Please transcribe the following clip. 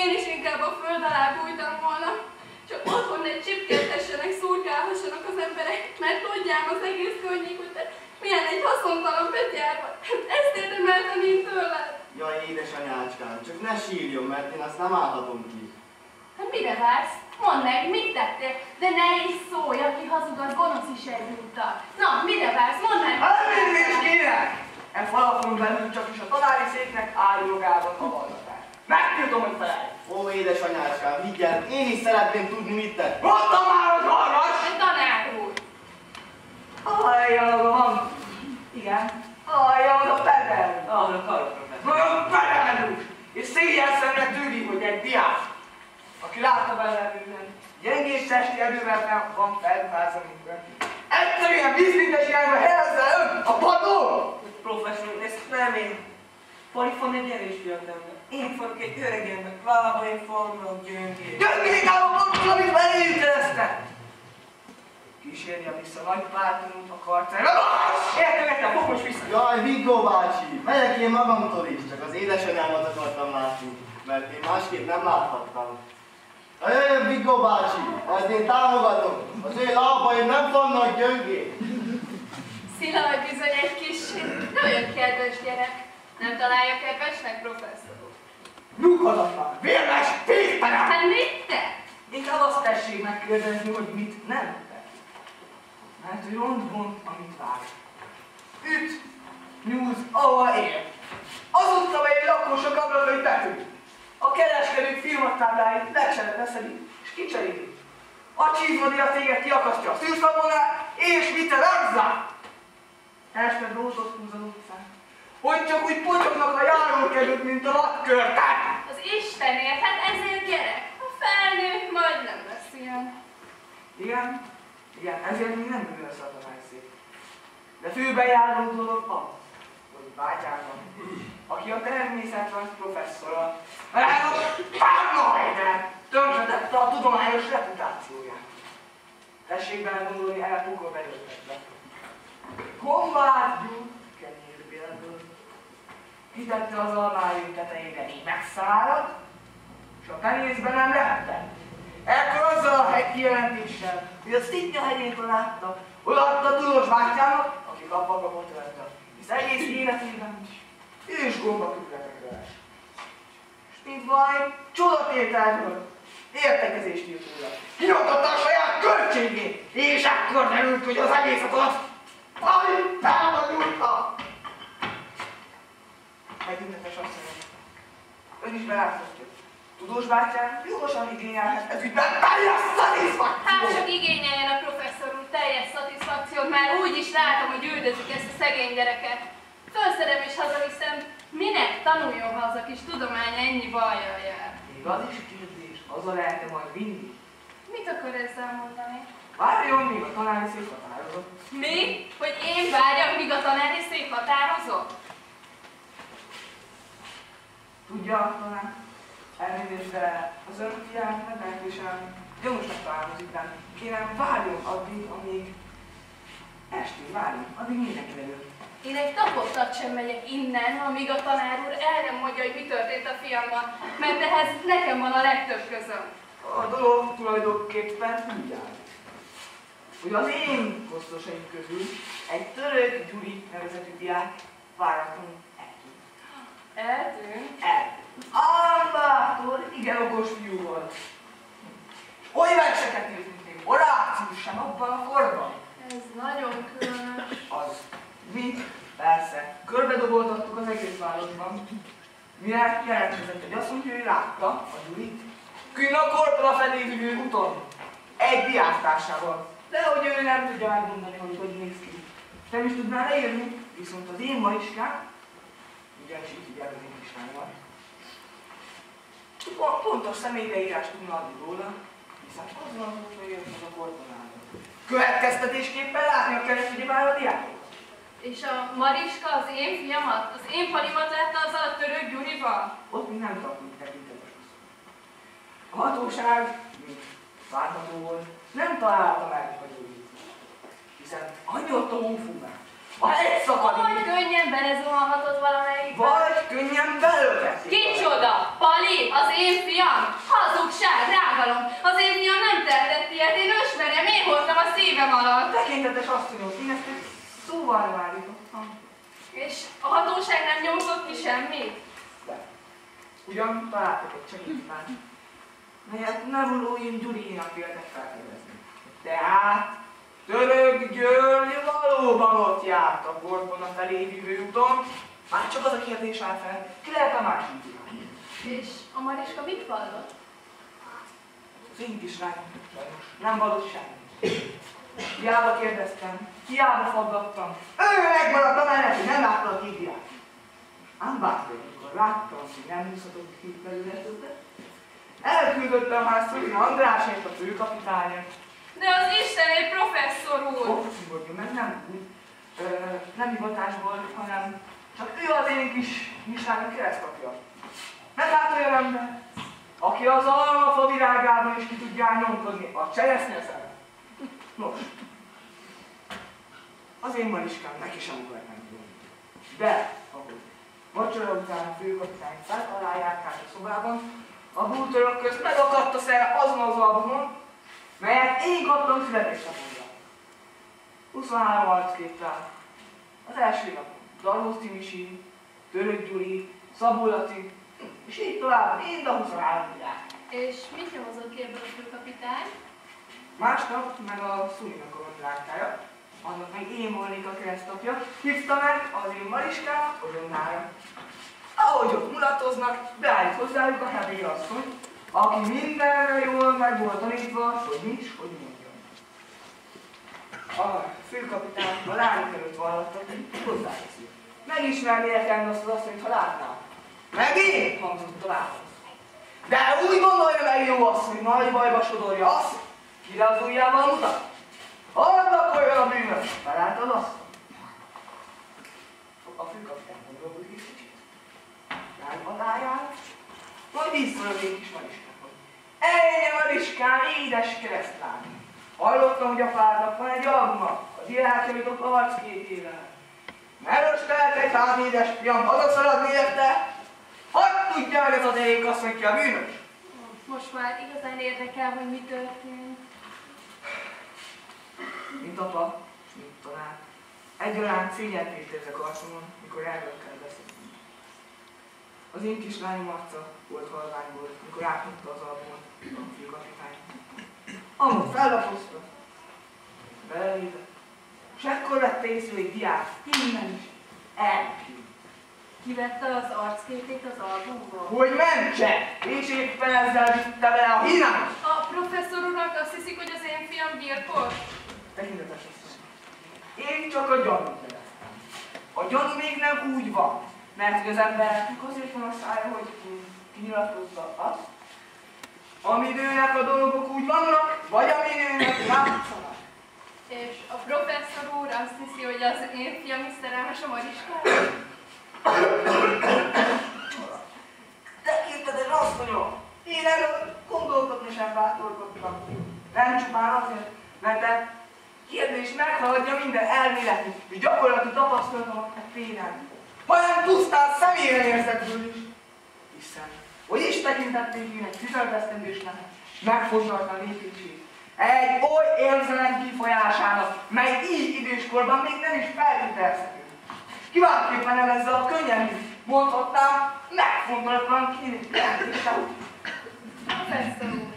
Én is inkább a föld alá bújtam volna. Csak otthon egy csipkeltessenek, szurkálhassanak az emberek, mert tudjám az egész környékot, de milyen egy haszontalan betyárva. Hát ezt érdemeltem én tőled. Jaj, édesanyácskám, csak ne sírjon, mert én azt nem állhatom ki. Hát mire vársz? Mondd meg, mit tettél? De ne is szólj, aki hazug, az gonosz is egyúttal. Na, mire vársz? Mondd meg! Hát mindig is kéne! E falakon belül csak is a tanári széknek a hallgatás. Megtiltom, hogy felelj! Ó, édesanyácskám, higgyel, én is szeretném tudni, mit tett. Mondtam már, hogy hallgass! De tanár úr! Van. Igen. Hallja maga pedel. Arra karok, professzor. Maga pedel! És szégyen szemre tűri, hogy egy diák, aki látta bele minden, gyengés testi erővel nem van ön. Egyszerűen vízmintes irányba helyezze ön a padló! Professzor, ezt nem én. Parifon egy erős fiatal. Én fogok egy öreg ember, lába én fogok gyöngér. Gyöngékába pontot, amit beléjük kereszte! Kísérje vissza nagy pártunk a karcerre. Értem, értem, fog most vissza. Jaj, Viggo bácsi, megyek én magamtól is, csak az édesanyámat akartam látni, mert én másképp nem láthattam. Jöjjön, Viggo bácsi, azt én támogatom, az ő lábaim nem vannak gyöngék. Szilaj bizony egy kis, de olyan kedves gyerek. Nem találja kedvesnek, professzor úr? Nyugodott már! Vérmes, féktelen! Hát mit te? Inkább azt tessék megkérdezni, hogy mit nem tett. Mert ő ront gond, amit vár. Üt, nyúz, ahol él. Az utcabeli lakosok ablakai betűt. A kereskedők firmatábláit lecselet leszedik, és kicserélik. A csizmodi a téged kiakasztja a szűrszabonát, és mit te ragzá? Este drótot húz az utcán. Hogy csak úgy potyognak a járókedők, mint a lakkörtek. Az Istenért, hát ezért gyerek. A felnőtt majd nem lesz ilyen. Igen, igen, ezért még nem bűnös a tanácsszék. De főbejáró dolog az, hogy bátyámnak, aki a természetlen professzora, Párnajder tönkretette a tudományos reputációját. Tessék bele gondolni, el pukor belőletbe. Honvágyú kitette az almárium tetejére így megszárad, és a penészbe nem lehetett. Ekkor azzal a hegy kijelentéssel, hogy a Szitnya hegyén találta, odaadta tudós bátyának, aki kapva kapott rajta, hisz egész életében ős gomba küldletekre lesz. És mint valami csodatételből értekezést írt róla. Kinyomtatta a saját költségét, és ekkor derült, hogy az egészet az Palitába nyújta! Egy ünnetes asszonyom. Ön is beláthatja. Tudós bátyám jogosan igényelhet ez ügyben teljes Hát szatisfakciót! csak igényeljen a professzor úr teljes szatisfakciót, már úgy is látom, hogy üldözik ezt a szegény gyereket. Fölszedem és hazaviszem, minek tanuljon, ha az a kis tudomány ennyi bajjal jár. Még az is kérdés, haza lehet-e majd vinni? Mit akar ezzel mondani? Várjon, míg a tanári szék határozott. Mi? Hogy én várjak, míg a tanári szék határozott? Tudja, talán elnézést, de az ön fiát meglehetősen gyanúsnak az ügyben. Kérem, várjon addig, amíg estén várjon, addig mindenki lejön. Én egy tapottat sem megyek innen, amíg a tanár úr el nem mondja, hogy mi történt a fiammal, mert ehhez nekem van a legtöbb közöm. A dolog tulajdonképpen úgy áll, hogy az én kosztosaim közül egy török Gyuri nevezetű diák váratlanul eltűnt. Eltűnt? El. Ámbátor, igen okos fiú volt. Oly verseket írt, mint még Horácius sem abban a korban. Ez nagyon különös. Az mi? Persze. Körbedoboltattuk az egész városban. Mire jelentkezett egy asszony, hogy látta a Gyurit, kinn a korpora felé hűlő úton. Egy diáktársával. De hogy ő nem tudja megmondani, hogy hogy néz ki. Nem is tudná leírni, viszont az én mariskám, ugyanis így hívják az én kislánomat, pont- pontos személybeírás tudna adni róla, hiszen azon az úton jött az a korporátor. Következtetésképpen látni a diákok. És a Mariska az én fiamat, az én palimat látta azzal a török Gyurival? Ott még nem tartunk tekintetes A hatóság, mint várható volt, nem találta meg a gyógyít. Hiszen annyi ott a hófúgás, a hegy Vagy szakadék, könnyen belezuhanhatott valamelyik. vagy könnyen belőkezték. Kicsoda? Pali, az én fiam? Hazugság, rágalom. Az én fiam nem tehetett ilyet, én ösmerem, én hoztam a szívem alatt. Tekintetes asszonyom, én ezt egy szóval nem állítottam. És a hatóság nem nyomzott ki semmit? De ugyan találtak egy csekítványt, melyet Nebulóin Gyurinak véltek felfedezni. Tehát Török György valóban ott járt a Borbona felé vívő úton, már csak az a kérdés áll fel, ki lehet a másik irány? És a Mariska mit vallott? Az én kislányom, sajnos, nem vallott semmi. Hiába kérdeztem, hiába faggattam. Ő megmaradt a mellett, nem látta a hívját. Ám bármikor, amikor láttam, hogy nem húzhatok ki belőle többet, elküldöttem már Szurina Andrásért a főkapitányért. De az Istenért professzor úr! Nyugodjon meg, nem úgy, ö, nem hivatásból, hanem csak ő az én kis mislány keresztapja. Olyan ember, aki az almafa virágában is ki tudja nyomkodni a cseresznye szem. Nos, az én Mariskám neki sem nem De, ahogy vacsora után főkapitány fel alá járkál a szobában, a bútorok közt megakadt a szere azon az albumon, melyet én kaptam születésnapomra. 23 arcképtel. Az első nap Darvóz Timisi, Török Gyuri, Szabó Laci, és így tovább, mind a 23 világ. És mit nyomozott ki ebből a főkapitány? Másnap meg a Szuninak a világtája, annak meg én volnék a keresztapja, hívta meg az én Mariskám Orionnára. Ahogy ott mulatoznak, beállít hozzájuk a hevély asszony, aki mindenre jól meg volt tanítva, hogy is, hogy mondjon. A főkapitány a lányok előtt vallotta, hogy hozzáteszi. Megismernie kell azt az asszonyt, ha látnám. Meg én, hangzott válasz. De úgy gondolja meg jó asszony, nagy bajba sodorja azt, kire az ujjával mutat. Annak olyan a bűnös, felállt az asszony. A főkapitány gondolkodik is kicsit. Rájvatájál, majd visszajön én kis Mariskában. Ennyi Mariskám, édes keresztlány! Hallottam, hogy a párnak van egy albuma, a diákjaitok arcképével. Meröstelt egy hát édes fiam, hazaszaladni érte? Hadd tudja meg ez az ég asszony ki a bűnös? Most már igazán érdekel, hogy mi történt. Mint apa, mint tanár. Egyaránt szégyent ezek arcomon, mikor erről kell beszélni. Az én kislányom arca volt halvány volt, mikor átnyugta az albumot a főkapitány. Amúgy fellapozta, belelépett, és ekkor vette észre egy diák, innen is, elkült. Kivette az arcképét az albumból? Hogy mentse, és éppen ezzel vitte be a hínát. A professzor urak azt hiszik, hogy az én fiam gyilkos? Tekintetes asszony. Én csak a gyanút jeleztem. A gyanú még nem úgy van, mert embernek azért van a szája, hogy kinyilatkozza azt, ami nőnek a dolgok úgy vannak, vagy ami nőnek látszanak. És a professzor úr azt hiszi, hogy az én fiam is szerelmes a Mariskára? Tekinted egy asszonyom, én erről gondolkodni sem bátorkodtam. Nem csupán azért, mert te kérdés meghaladja minden elméleti és gyakorlati tapasztalatomat a téren, hanem pusztán személyen érzetből is. Hiszen, hogy is egy 15 esztendősnek, megfontolta a lépését. Egy oly érzelem kifolyásának, mely így időskorban még nem is feltételezhető. Kiváltképpen nem ezzel a könnyen mondhatnám, megfontolatlan kijelentéssel. Professzor úr,